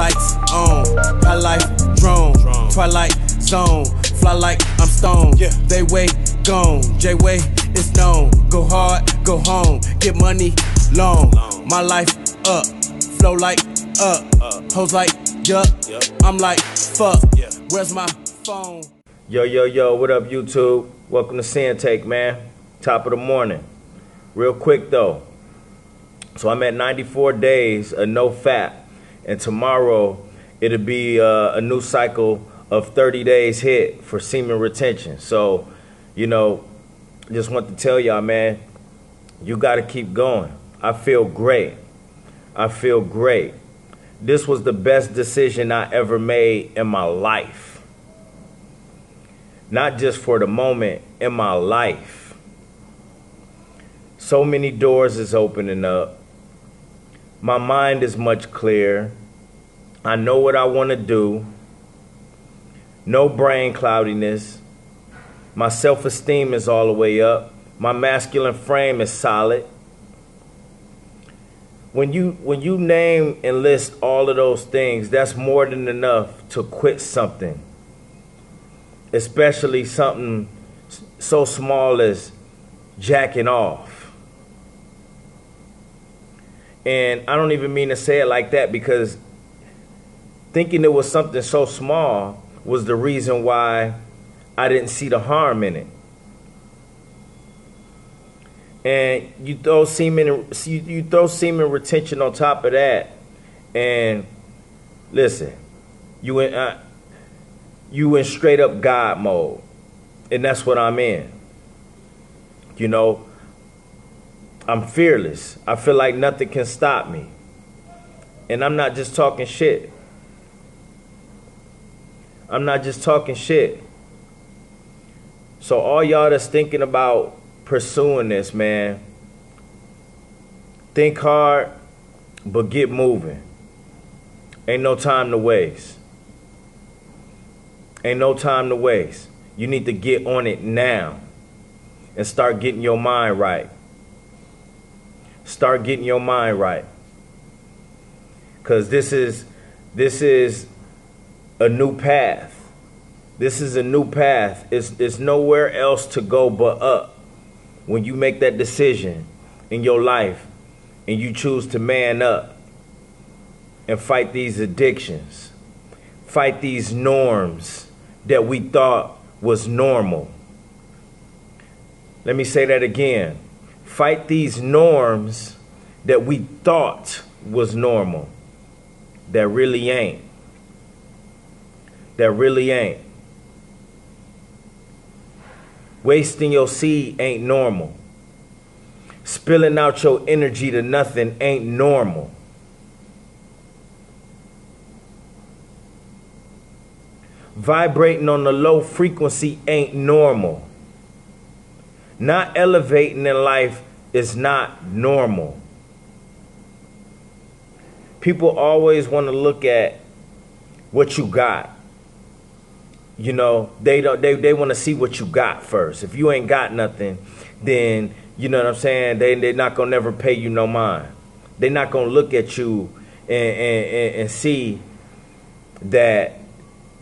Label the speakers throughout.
Speaker 1: sights on. High life drone, twilight zone. Fly like I'm stone.
Speaker 2: Yeah.
Speaker 1: They way gone. J way is known. Go hard, go home. Get money long.
Speaker 2: Long.
Speaker 1: My life up. Flow like up. up. Hoes like yup.
Speaker 2: Yup.
Speaker 1: I'm like fuck.
Speaker 2: Yeah.
Speaker 1: Where's my phone?
Speaker 3: Yo, yo, yo, what up, YouTube? Welcome to Sinn-Take, man. Top of the morning. Real quick, though. So I'm at 94 days of no fap. And tomorrow, it'll be uh, a new cycle of 30 days hit for semen retention. So, you know, just want to tell y'all, man, you got to keep going. I feel great. I feel great. This was the best decision I ever made in my life not just for the moment in my life. So many doors is opening up. My mind is much clearer. I know what I want to do. No brain cloudiness. My self esteem is all the way up. My masculine frame is solid. When you when you name and list all of those things, that's more than enough to quit something especially something so small as jacking off. And I don't even mean to say it like that because thinking it was something so small was the reason why I didn't see the harm in it. And you throw semen, you, throw semen retention on top of that, and listen, you went, I, uh, you in straight up God mode. And that's what I'm in. You know, I'm fearless. I feel like nothing can stop me. And I'm not just talking shit. I'm not just talking shit. So all y'all that's thinking about pursuing this, man, think hard, but get moving. Ain't no time to waste. Ain't no time to waste. You need to get on it now and start getting your mind right. Start getting your mind right. Cuz this is this is a new path. This is a new path. It's it's nowhere else to go but up. When you make that decision in your life and you choose to man up and fight these addictions, fight these norms that we thought was normal. Let me say that again. Fight these norms that we thought was normal. That really ain't. That really ain't. Wasting your seed ain't normal. Spilling out your energy to nothing ain't normal. vibrating on the low frequency ain't normal. Not elevating in life is not normal. People always want to look at what you got. You know, they don't they, they want to see what you got first. If you ain't got nothing, then you know what I'm saying, they they're not gonna never pay you no mind. They're not gonna look at you and, and, and, and see that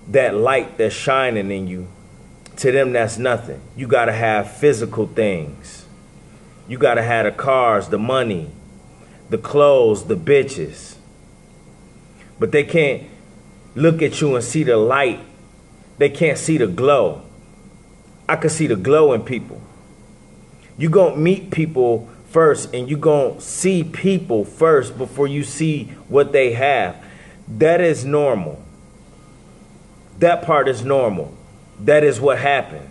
Speaker 3: that light that's shining in you, to them that's nothing. You got to have physical things. You got to have the cars, the money, the clothes, the bitches. But they can't look at you and see the light. They can't see the glow. I can see the glow in people. You going to meet people first and you going to see people first before you see what they have. That is normal. That part is normal. That is what happened.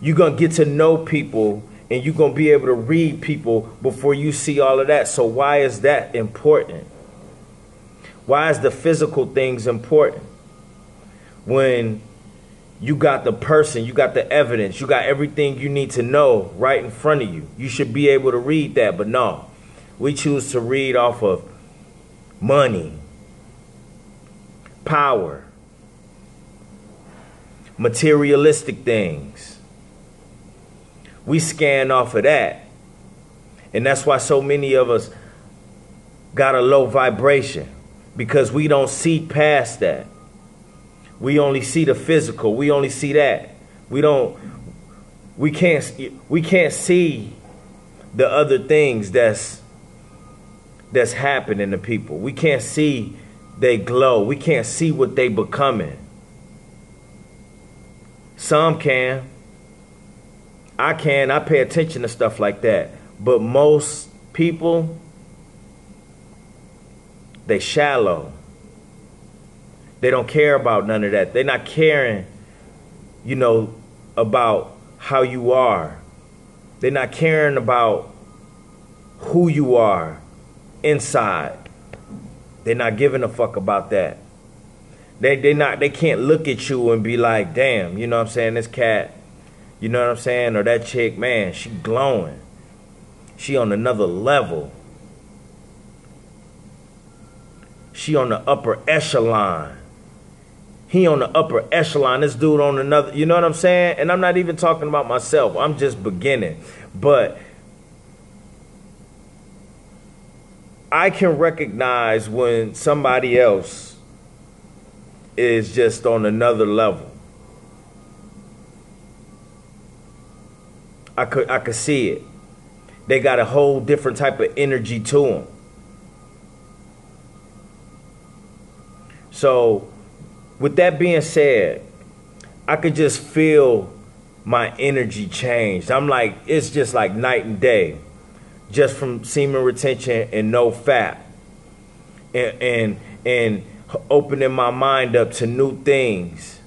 Speaker 3: You're going to get to know people and you're going to be able to read people before you see all of that. So, why is that important? Why is the physical things important? When you got the person, you got the evidence, you got everything you need to know right in front of you. You should be able to read that, but no. We choose to read off of money, power, materialistic things. We scan off of that. And that's why so many of us got a low vibration because we don't see past that. We only see the physical. We only see that. We don't we can't we can't see the other things that's that's happening to people. We can't see they glow. We can't see what they becoming. Some can. I can. I pay attention to stuff like that. But most people they shallow. They don't care about none of that. They're not caring, you know, about how you are. They're not caring about who you are inside. They're not giving a fuck about that. They they not they can't look at you and be like, damn, you know what I'm saying, this cat, you know what I'm saying, or that chick, man, she glowing. She on another level. She on the upper echelon. He on the upper echelon. This dude on another. You know what I'm saying? And I'm not even talking about myself. I'm just beginning. But I can recognize when somebody else is just on another level. I could I could see it. They got a whole different type of energy to them. So, with that being said, I could just feel my energy change. I'm like, it's just like night and day, just from semen retention and no fap, and and and opening my mind up to new things.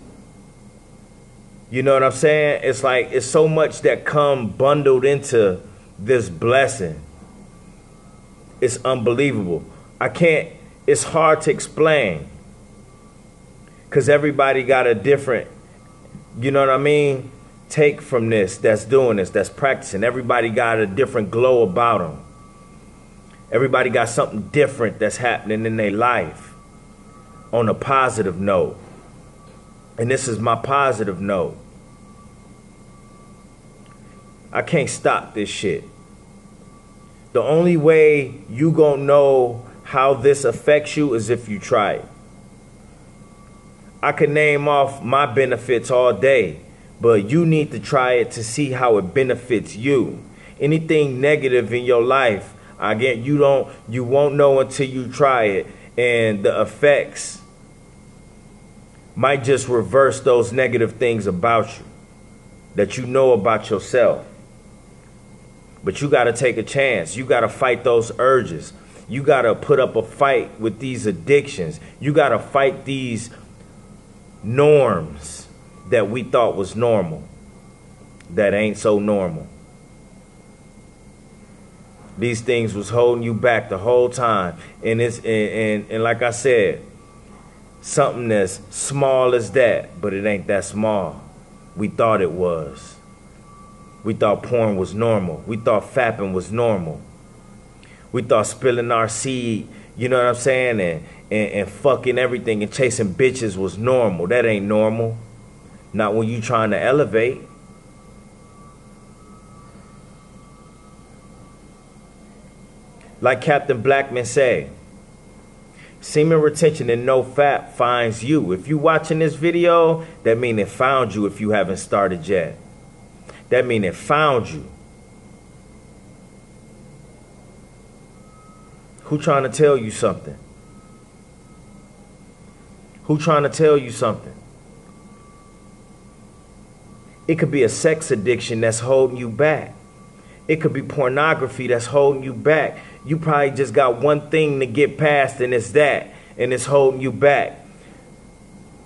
Speaker 3: You know what I'm saying? It's like it's so much that come bundled into this blessing. It's unbelievable. I can't. It's hard to explain because everybody got a different, you know what I mean, take from this that's doing this, that's practicing. Everybody got a different glow about them. Everybody got something different that's happening in their life on a positive note. And this is my positive note. I can't stop this shit. The only way you gonna know how this affects you is if you try it. I could name off my benefits all day, but you need to try it to see how it benefits you. Anything negative in your life, again, you don't you won't know until you try it and the effects might just reverse those negative things about you that you know about yourself. But you got to take a chance. You got to fight those urges. You got to put up a fight with these addictions. You got to fight these norms that we thought was normal that ain't so normal. These things was holding you back the whole time. And it's and, and, and like I said, something as small as that, but it ain't that small. We thought it was. We thought porn was normal. We thought fapping was normal. We thought spilling our seed, you know what I'm saying, and, and, and fucking everything and chasing bitches was normal. That ain't normal. Not when you trying to elevate. Like Captain Blackman say, semen retention and no fap finds you. If you watching this video, that mean it found you if you haven't started yet. That mean it found you. Who trying to tell you something? Who trying to tell you something? It could be a sex addiction that's holding you back. It could be pornography that's holding you back. You probably just got one thing to get past and it's that and it's holding you back.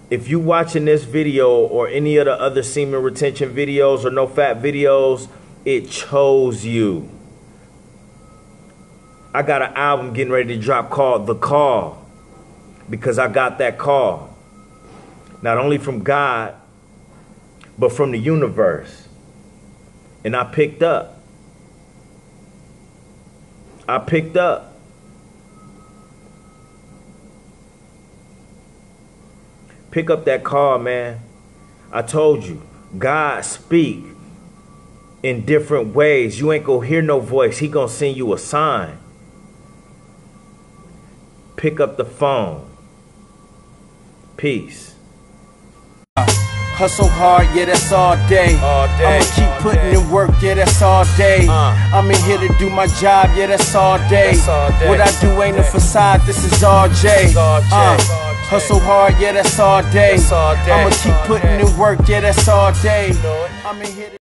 Speaker 3: If you watching this video or any of the other semen retention videos or no fap videos, it chose you. I got an album getting ready to drop called The Call because I got that call. Not only from God, but from the universe. And I picked up. I picked up. Pick up that call, man. I told you, God speak in different ways. You ain't gonna hear no voice. He gonna send you a sign. pick up the phone. Peace.
Speaker 1: Hustle hard, yeah, that's all day.
Speaker 3: All day,
Speaker 1: I'ma keep
Speaker 3: all
Speaker 1: putting
Speaker 3: day.
Speaker 1: in work, yeah, that's all day.
Speaker 3: Uh.
Speaker 1: I'm in here to do my job, yeah, that's all day.
Speaker 3: That's all day.
Speaker 1: What I do ain't a facade, this is all J.
Speaker 3: This is
Speaker 1: Uh,
Speaker 3: This is all J.
Speaker 1: hustle hard, yeah, that's all day.
Speaker 3: That's all day.
Speaker 1: I'ma keep putting in work, yeah, that's all day. I'm in here